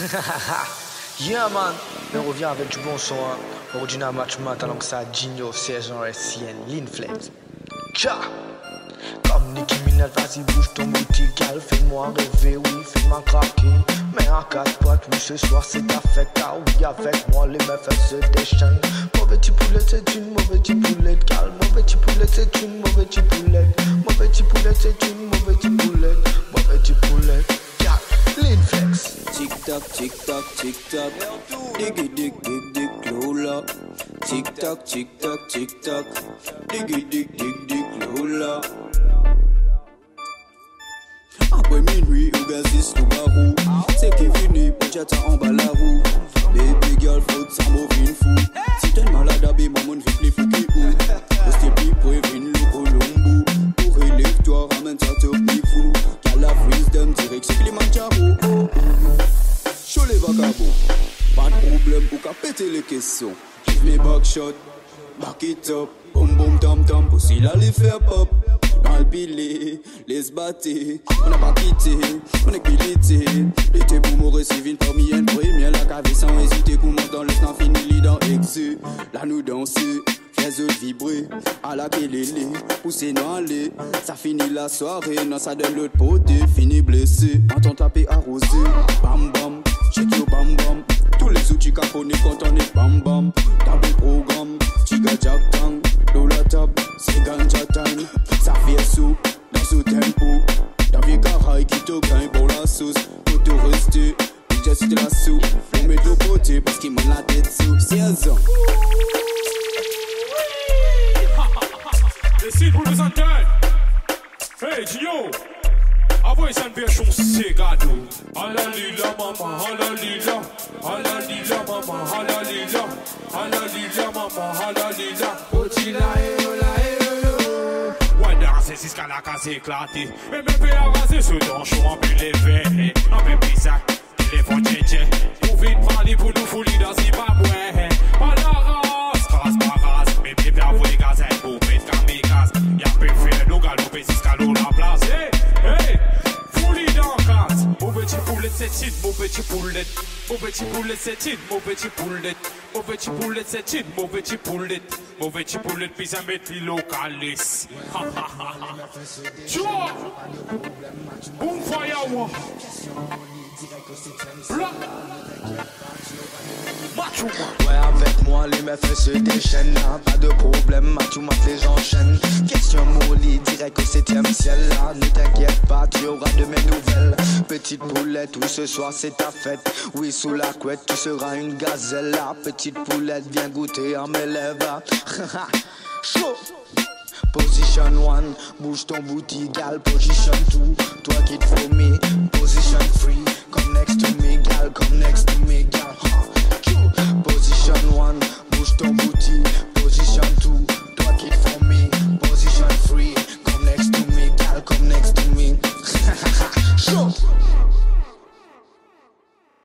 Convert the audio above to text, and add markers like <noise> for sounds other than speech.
<laughs> yeah man, on revient avec du bon son. Hein. Original match mat alongside Gino, Sergent SCN, Linflex. Tcha! Comme Nicki Minaj, vas-y bouge ton gal Fais-moi rêver, oui, fais-moi craquer Mais à quatre pattes, oui, ce soir c'est ta fête Ah oui, avec moi les meufs elles se déchaînent Mauvais petit poulet, c'est une mauvaise petit poulet gal Mauvais petit poulet, c'est une mauvaise petit poulet Mauvais petit poulet, c'est une mauvaise tac, tic tac, tic tac Diggy dig dig dig Lola. Tic tac, tic tac, tic tac Diggy dig dig dig Lola. Après minuit, au gazis, au garou C'est qui pour j'attends en bas la roue. Baby girl, faut ça m'ovine fou. Si t'es malade, abé, maman, vite les fous. Qui ou Restez plus pour éviter le colombo. Pour élève-toi, ramène ça top fou T'as la wisdom, direct, c'est Kilimanjaro. oh, oh. Les Pas de problème pour qu'à péter les questions. Give me back shot, back it up. Boom boom tam tam, pour s'il allait faire pop. Dans le billet, les battés, on n'a pas quitté, on est quitté. L'été pour mourir civil parmi un premier, la cave sans hésiter, monte dans le temps fini, dans exu. Là nous danser, fais vibrer, à la kélélé, pousser dans les, ça finit la soirée, non ça donne l'autre côté, fini blessé, entend taper arrosé, bam bam, bam bam, tous les outils caponnés quand on est bam bam, double programme, chiga jack tang, la table, c'est ganja time, ça fait sous, dans ce tempo, dans vie carré qui te gagne pour la sauce, pour te rester, déjà c'était la soupe, on met de côté parce qu'il m'a la tête sous, c'est un zon. Décide pour nous entendre. Hey, Gio. Avoy san version segado. Hallelujah, mama, hallelujah. Hallelujah, mama, hallelujah. Hallelujah, mama, hallelujah. Ochila e ola e Wadansè si skala ka se klati E me pe avase se don chou an pe leve An pe pisak, telefon tche tche Pou vin prani pou nou fouli dan si babwe Pa la ras, ras pa Me pe pe avwe gaz, pou Ya pe fe nou galope si skalo la c'est it, mon petit poulet. Mon petit poulet c'est it, mon petit poulet. Mon petit poulet c'est it, mon petit poulet. Mon petit poulet puis à mettre les localis. Ha ha ha ha. Tu vois? Macho man. Ouais, avec moi, les meufs se déchaînent. hein. Pas de problème, Mathieu m'a les enchaîne. Question molly, direct au septième ciel. Là, ne t'inquiète pas, tu auras de mes nouvelles petite poulette. Oui, ce soir c'est ta fête. Oui, sous la couette, tu seras une gazelle. La petite poulette, viens goûter à mes lèvres. <laughs> Chaud! Position 1, bouge ton boutique, Position 2, toi qui te fourmis. Position 3, come next to me, gal, come next to me, gal.